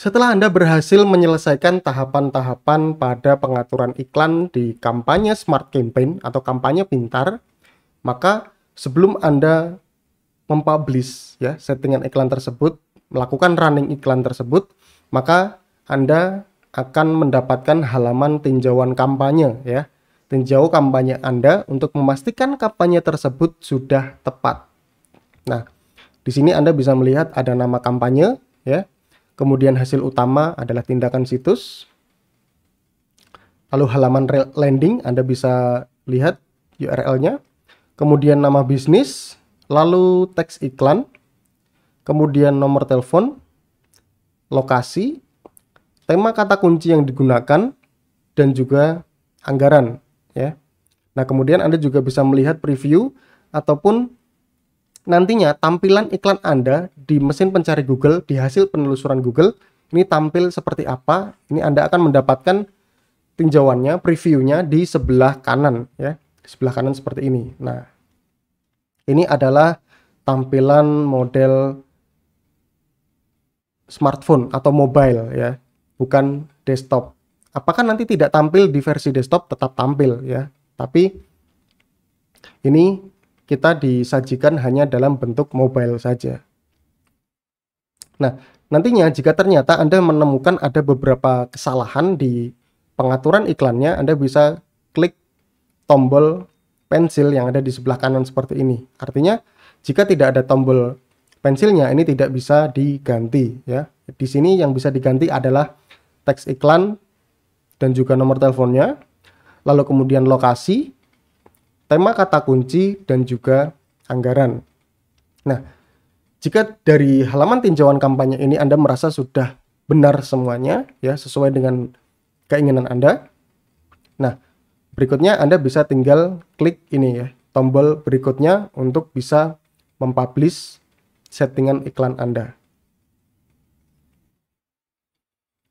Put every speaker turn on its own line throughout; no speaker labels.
Setelah Anda berhasil menyelesaikan tahapan-tahapan pada pengaturan iklan di kampanye Smart Campaign atau kampanye pintar, maka sebelum Anda mempublish ya settingan iklan tersebut, melakukan running iklan tersebut, maka Anda akan mendapatkan halaman tinjauan kampanye ya. Tinjau kampanye Anda untuk memastikan kampanye tersebut sudah tepat. Nah, di sini Anda bisa melihat ada nama kampanye ya, Kemudian hasil utama adalah tindakan situs. Lalu halaman landing Anda bisa lihat URL-nya. Kemudian nama bisnis, lalu teks iklan, kemudian nomor telepon, lokasi, tema kata kunci yang digunakan dan juga anggaran ya. Nah, kemudian Anda juga bisa melihat preview ataupun nantinya tampilan iklan Anda di mesin pencari Google di hasil penelusuran Google ini tampil seperti apa? Ini Anda akan mendapatkan tinjauannya previewnya di sebelah kanan ya. Di sebelah kanan seperti ini. Nah ini adalah tampilan model smartphone atau mobile ya. Bukan desktop. Apakah nanti tidak tampil di versi desktop tetap tampil ya. Tapi ini kita disajikan hanya dalam bentuk mobile saja. Nah, nantinya jika ternyata Anda menemukan ada beberapa kesalahan di pengaturan iklannya, Anda bisa klik tombol pensil yang ada di sebelah kanan seperti ini. Artinya, jika tidak ada tombol pensilnya, ini tidak bisa diganti ya. Di sini yang bisa diganti adalah teks iklan dan juga nomor teleponnya, lalu kemudian lokasi, tema kata kunci, dan juga anggaran. Nah, jika dari halaman tinjauan kampanye ini Anda merasa sudah benar semuanya, ya sesuai dengan keinginan Anda, nah berikutnya Anda bisa tinggal klik ini ya, tombol berikutnya untuk bisa mempublish settingan iklan Anda.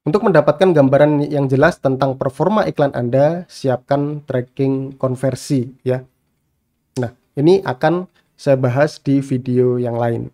Untuk mendapatkan gambaran yang jelas tentang performa iklan Anda, siapkan tracking konversi ya. Nah, ini akan saya bahas di video yang lain.